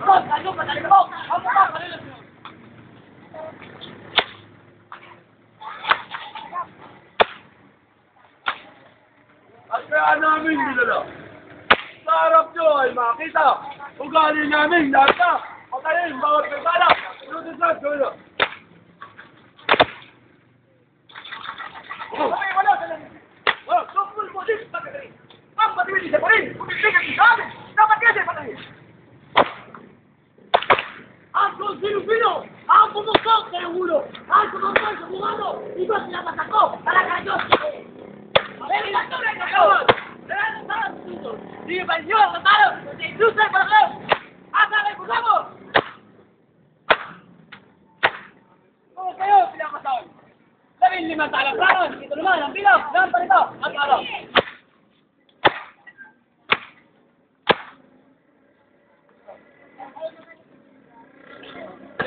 At kaya namin nilala. Sa harap ay makita. Ugali namin lahat na. Patayin bawat kasala. Sunod sa Diyos. filo, filo. Ah, como son, seguro. Ah, como son, jugando. Y tú se la atacó. A la cayote. A ver, la torre, cabrón. Se la juntos. Y me lo mataron. Se insulta el cabrón. ¡Hasta le jugamos! ¿Cómo cayó? Se la mataron. También le mataron. Claro, si te lo mandan, filo, le han parecido.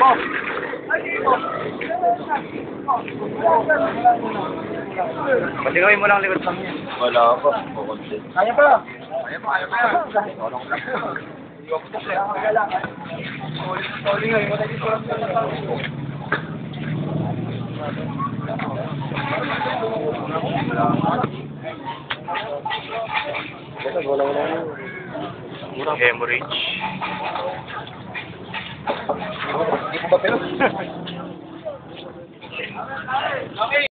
Ito. Patigawin mo lang likod sa kanya. Wala pa. Kaya pa. Kaya pa, kaya pa. Tulong lang. Hemorrhage. Hindi ko ba But